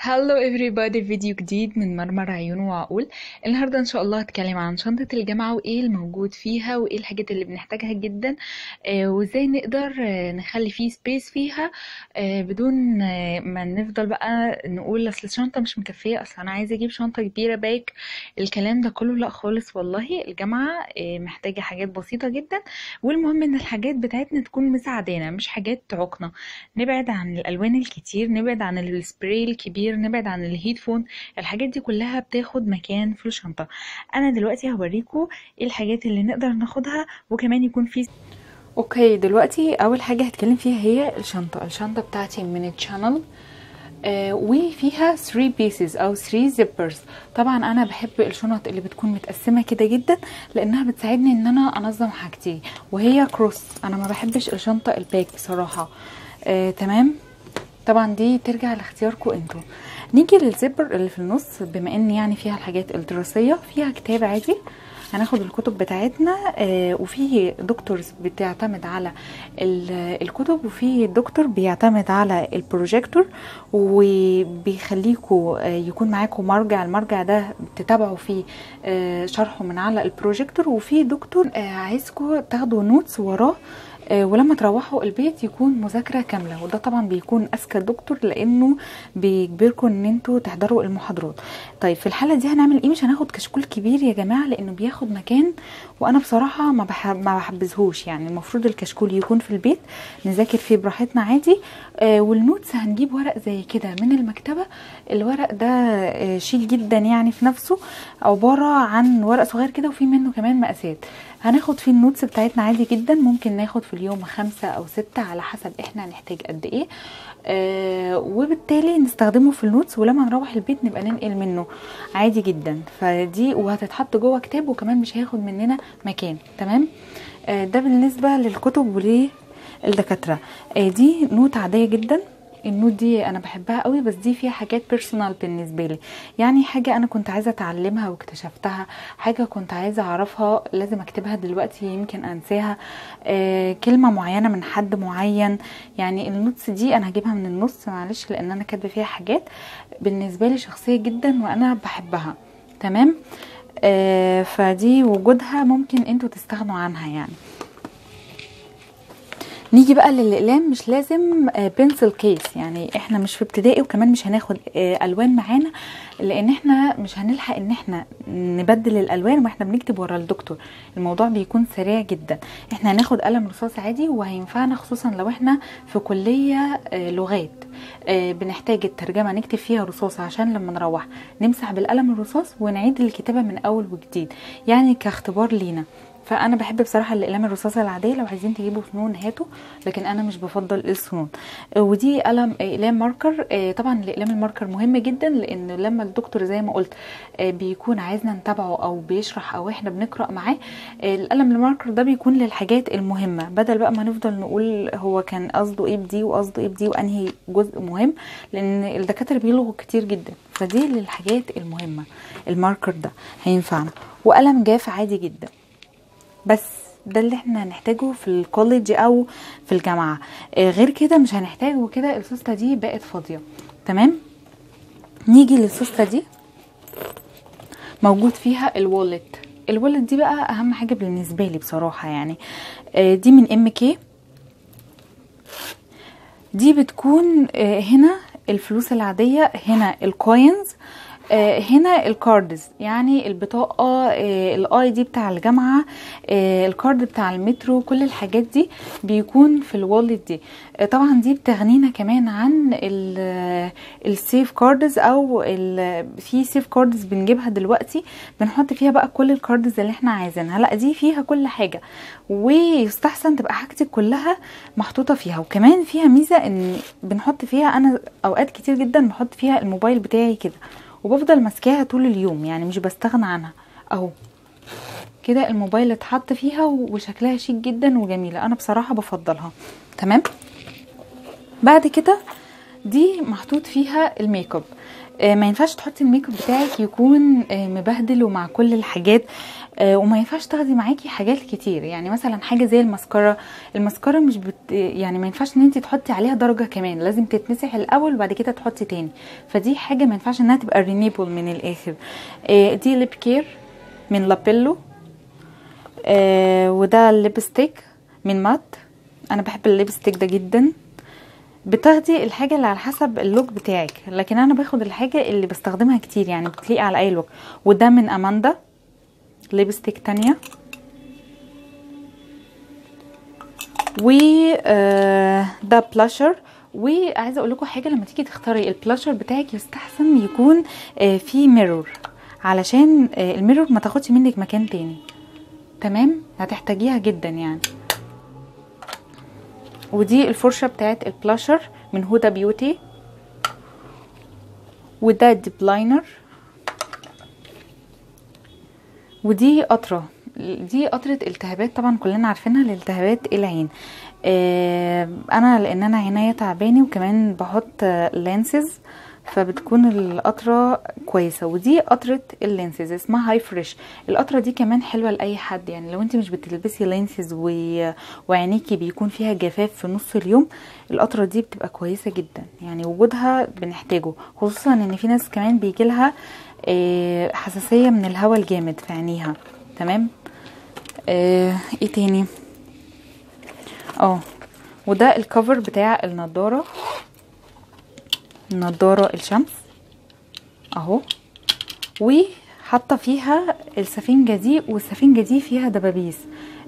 hello everybody. فيديو جديد من مرمر عيون وعقول. النهاردة إن شاء الله هتكلم عن شنطة الجامعة وإيه الموجود فيها وإيه الحاجات اللي بنحتاجها جدا آه وإزاي نقدر آه نخلي فيه space فيها آه بدون ما نفضل بقى نقول أصل الشنطة مش مكفية أصل أنا عايزة أجيب شنطة كبيرة back الكلام ده كله لا خالص والله. الجامعة محتاجة حاجات بسيطة جدا. والمهم إن الحاجات بتاعتنا تكون مساعدانا مش حاجات تعوقنا نبعد عن الألوان الكتير نبعد عن السبراي الكبير نبعد عن ال headphone. الحاجات دي كلها بتاخد مكان في الشنطة. أنا دلوقتي هوريكم إيه الحاجات اللي نقدر ناخدها وكمان يكون في okay دلوقتي أول حاجة هتكلم فيها هي الشنطة. الشنطة بتاعتي من الشانل آه وفيها 3 pieces أو 3 zippers طبعا أنا بحب الشنط اللي بتكون متقسمة كده جدا لأنها بتساعدني إن أنا أنظم حاجتي وهي cross أنا ما بحبش الشنطة ال back بصراحة. آه تمام؟ طبعا دي ترجع لاختياركم أنتوا نيجي لل zipper اللي في النص بما إن يعني فيها الحاجات الدراسية فيها كتاب عادي. هناخد الكتب بتاعتنا آه وفي doctors بتعتمد على الكتب وفي دكتور بيعتمد على البروجيكتور وبيخليكوا آه يكون معاكم مرجع. المرجع ده تتابعوا فيه آه شرحه من على البروجيكتور. وفي دكتور عايزكم تاخدوا notes وراه ولما تروحوا البيت يكون مذاكرة كاملة وده طبعا بيكون أذكى الدكتور لأنه بيجبركم إن أنتوا تحضروا المحاضرات. طيب في الحالة دي هنعمل إيه؟ مش هناخد كشكول كبير يا جماعة لأنه بياخد مكان وأنا بصراحة ما ما بحبذهوش. يعني المفروض الكشكول يكون في البيت نذاكر فيه براحتنا عادي. آه وال notes هنجيب ورق زي كده من المكتبة. الورق ده آه شيك جدا يعني في نفسه عبارة عن ورق صغير كده وفي منه كمان مقاسات. هناخد فيه ال notes بتاعتنا عادي جدا. ممكن ناخد في اليوم خمسة أو ستة على حسب إحنا هنحتاج قد إيه. آه وبالتالي نستخدمه في ال notes ولما نروح البيت نبقى ننقل منه عادي جدا. فدي وهتتحط جوه كتاب وكمان مش هياخد مننا مكان. تمام؟ آه ده بالنسبة للكتب وللدكاترة. آه دي note عادية جدا. ال note دي أنا بحبها قوي بس دي فيها حاجات personal بالنسبة لي. يعني حاجة أنا كنت عايزة أتعلمها واكتشفتها حاجة كنت عايزة أعرفها لازم أكتبها دلوقتي يمكن أنساها. آه كلمة معينة من حد معين. يعني ال notes دي أنا هجيبها من النص معلش لأن أنا كاتبة فيها حاجات بالنسبة لي شخصية جدا وأنا بحبها. تمام؟ آه فدي وجودها ممكن أنتوا تستغنوا عنها يعني. نيجي بقى للإقلام مش لازم بنسل كيس يعني إحنا مش في ابتدائي وكمان مش هناخد ألوان معانا لأن إحنا مش هنلحق إن إحنا نبدل الألوان وإحنا بنكتب ورا الدكتور. الموضوع بيكون سريع جدا. إحنا هناخد قلم رصاص عادي وهينفعنا خصوصا لو إحنا في كلية لغات. بنحتاج الترجمة نكتب فيها رصاص عشان لما نروح نمسح بالقلم الرصاص ونعيد الكتابة من أول وجديد. يعني كاختبار لينا. فأنا بحب بصراحة الإقلام الرصاصة العادية لو عايزين تجيبوا فنون هاتوا لكن أنا مش بفضل السنون ودي قلم إقلام ماركر. طبعا الإقلام الماركر مهم جدا لأن لما الدكتور زي ما قلت بيكون عايزنا نتابعه أو بيشرح أو إحنا بنقرأ معاه القلم الماركر ده بيكون للحاجات المهمة. بدل بقى ما نفضل نقول هو كان قصده إيه بدي وقصده إيه بدي وأنهي جزء مهم لأن الدكاترة بيلغوا كتير جدا. فدي للحاجات المهمة ال marker ده هينفعنا. وقلم جاف عادي جدا. بس ده اللي إحنا هنحتاجه في ال college أو في الجامعة. آه غير كده مش هنحتاجه وكده السوستة دي بقت فاضية. تمام؟ نيجي للسوستة دي. موجود فيها ال wallet. ال wallet دي بقى أهم حاجة بالنسبة لي بصراحة يعني. آه دي من MK دي بتكون آه هنا الفلوس العادية هنا ال coins آه هنا ال cards يعني البطاقة آه ال ID بتاع الجامعة آه ال card بتاع المترو كل الحاجات دي بيكون في ال wallet دي. طبعا دي بتغنينا كمان عن ال safe cards أو في safe cards بنجيبها دلوقتي بنحط فيها بقى كل ال cards اللي إحنا عايزينها. لا دي فيها كل حاجة ويستحسن تبقى حاجتك كلها محطوطة فيها. وكمان فيها ميزة إن بنحط فيها أنا أوقات كتير جدا بحط فيها الموبايل بتاعي كده. وبفضل ماسكاها طول اليوم يعني مش بستغنى عنها. أهو. كده الموبايل اتحط فيها وشكلها شيك جدا وجميلة. أنا بصراحة بفضلها. تمام؟ بعد كده دي محطوط فيها الميك اب آه، ما ينفعش تحطي الميك اب بتاعك يكون آه، مبهدل ومع كل الحاجات. وما ينفعش تاخدي معاكي حاجات كتير. يعني مثلا حاجة زي الماسكارا الماسكارا مش بت يعني ما ينفعش إن انت تحطي عليها درجة كمان. لازم تتمسح الأول وبعد كده تحطي تاني. فدي حاجة ما ينفعش إنها تبقى renewable من الآخر. آه، دي lip care من لابيلو. آه، وده ال lipstick من matte. أنا بحب ال lipstick ده جدا. بتاخدي الحاجة اللي على حسب ال look بتاعك. لكن أنا باخد الحاجة اللي بستخدمها كتير. يعني بتليق على أي look وده من أماندا. lipstick تانية. و آه، ده بلاشر. وعايزه أقول لكم حاجة لما تيجي تختاري البلاشر بتاعك يستحسن يكون آه، فيه mirror علشان آه، ال mirror ما تاخدش منك مكان تاني. تمام؟ هتحتاجيها جدا يعني. ودي الفرشة بتاعت البلاشر من هدى Beauty. وده dip liner ودي قطرة. دي قطرة التهابات طبعا كلنا عارفينها لالتهابات العين. آه أنا لأن أنا عينيا تعباني وكمان بحط lenses فبتكون القطرة كويسة. ودي قطرة ال lenses اسمها Hyfresh القطرة دي كمان حلوة لأي حد. يعني لو أنت مش بتلبسي lenses و... وعينيكي بيكون فيها جفاف في نص اليوم القطرة دي بتبقى كويسة جدا. يعني وجودها بنحتاجه خصوصا إن في ناس كمان بيجيلها آه، حساسية من الهواء الجامد في عينيها. تمام؟ إيه تاني؟ آه وده الكفر بتاع النضارة. نضارة الشمس. أهو. وحاطة فيها السفنجه دي والسفنجه دي فيها دبابيس.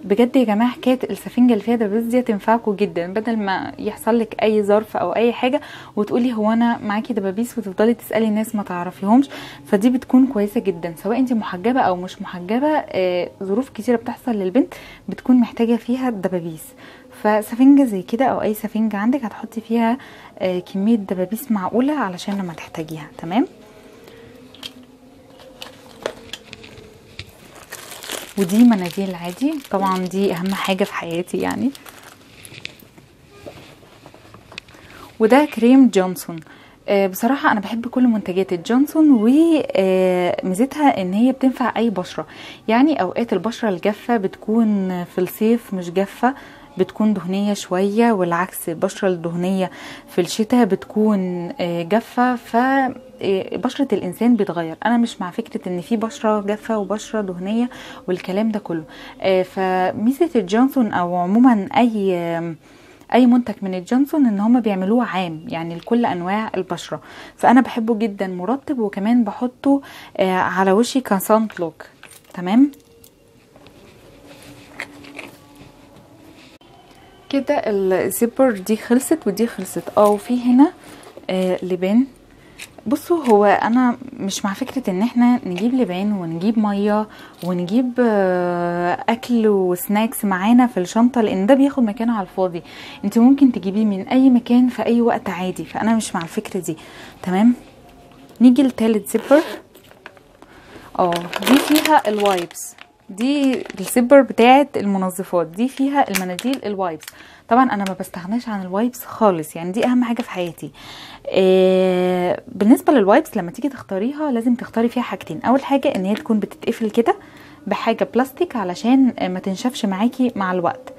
بجد يا جماعة حكاية السفنجه اللي فيها دبابيس دي تنفعكم جدا. بدل ما يحصل لك أي ظرف أو أي حاجة وتقولي هو أنا معاكي دبابيس وتفضلي تسألي الناس ما تعرفيهمش فدي بتكون كويسة جدا. سواء انت محجبة أو مش محجبة آه، ظروف كتيرة بتحصل للبنت بتكون محتاجة فيها دبابيس. فسفنجة زي كده أو أي سفنجة عندك هتحطي فيها آه، كمية دبابيس معقولة علشان لما تحتاجيها. تمام؟ ودي مناديل عادي طبعا دي أهم حاجة في حياتي يعني. وده كريم جونسون. آه، بصراحة أنا بحب كل منتجات الجونسون وميزتها إن هي بتنفع أي بشرة. يعني أوقات البشرة الجافة بتكون في الصيف مش جافة. بتكون دهنية شوية والعكس البشرة الدهنية في الشتاء بتكون آه، جافة ف آه، بشرة الإنسان بيتغير أنا مش مع فكرة إن في بشرة جافة وبشرة دهنية والكلام ده كله. آه، فميزة الجونسون أو عموما أي أي منتج من الجونسون إن هما بيعملوه عام يعني لكل أنواع البشرة. فأنا بحبه جدا مرطب وكمان بحطه على وشي ك sunblock تمام؟ كده ال zipper دي خلصت ودي خلصت. آه وفي هنا آه لبان. بصوا هو أنا مش مع فكرة إن إحنا نجيب لبان ونجيب مية ونجيب آه، أكل و snacks معانا في الشنطة لأن ده بياخد مكان على الفاضي. أنت ممكن تجيبيه من أي مكان في أي وقت عادي. فأنا مش مع الفكرة دي. تمام؟ نيجي لتالت zipper آه دي فيها ال wipes دي ال zipper بتاعت المنظفات دي فيها المناديل ال wipes طبعا أنا ما بستغناش عن ال wipes خالص يعني دي أهم حاجة في حياتي. آه بالنسبة لل wipes لما تيجي تختاريها لازم تختاري فيها حاجتين. أول حاجة إن هي تكون بتتقفل كده بحاجة بلاستيك علشان آه، ما تنشفش معاكي مع الوقت.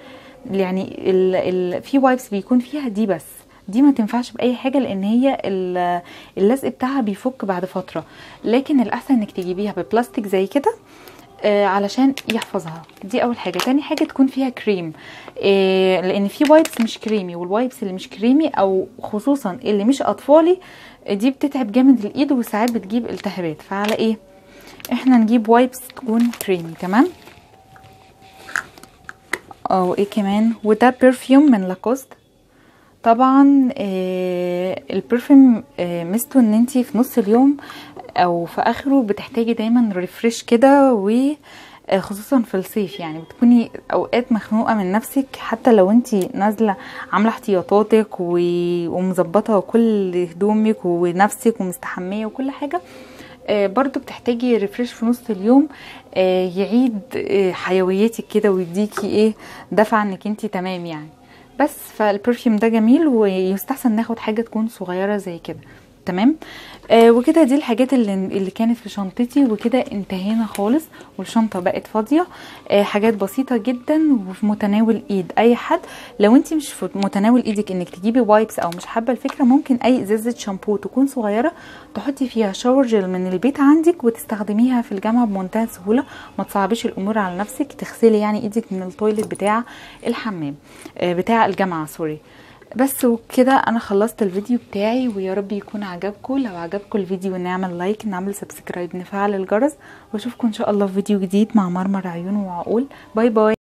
يعني ال ال في wipes بيكون فيها دي بس. دي ما تنفعش بأي حاجة لأن هي ال- اللزق بتاعها بيفك بعد فترة. لكن الأحسن إنك تجيبيها ببلاستيك زي كده. علشان يحفظها. دي أول حاجة. تاني حاجة تكون فيها كريم. آه، لأن في wipes مش كريمي وال wipes اللي مش كريمي أو خصوصا اللي مش أطفالي آه، دي بتتعب جامد الايد وساعات بتجيب التهابات. فعلى إيه؟ إحنا نجيب wipes تكون كريمي تمام؟ أو إيه كمان؟ وده perfume من لاكوست طبعا آه ال perfume آه ميزته إن أنتي في نص اليوم أو في آخره بتحتاجي دايما refresh كده و آه، خصوصا في الصيف يعني بتكوني أوقات مخنوقة من نفسك حتى لو انتي نازلة عاملة احتياطاتك ومظبطة كل هدومك ونفسك ومستحمية وكل حاجة آه، برضو بتحتاجي refresh في نص اليوم آه، يعيد حيويتك كده ويديكي إيه دفعة إنك انتي تمام يعني. بس فال perfume ده جميل ويستحسن ناخد حاجة تكون صغيرة زي كده. تمام؟ آه وكده دي الحاجات اللي, اللي كانت في شنطتي وكده انتهينا خالص والشنطة بقت فاضية. آه حاجات بسيطة جدا وفي متناول إيد. أي حد لو انت مش في متناول إيدك إنك تجيبي wipes أو مش حابة الفكرة ممكن أي إزازة شامبو تكون صغيرة تحطي فيها shower gel من البيت عندك وتستخدميها في الجامعة بمنتهى السهولة. ما تصعبيش الأمور على نفسك تغسلي يعني إيدك من ال toilet بتاع الحمام آه بتاع الجامعة sorry بس وكده أنا خلصت الفيديو بتاعي ويا رب يكون عجبكم. لو عجبكم الفيديو نعمل like نعمل subscribe نفعل الجرس. وأشوفكم إن شاء الله في فيديو جديد مع مرمر عيون وعقول. bye bye.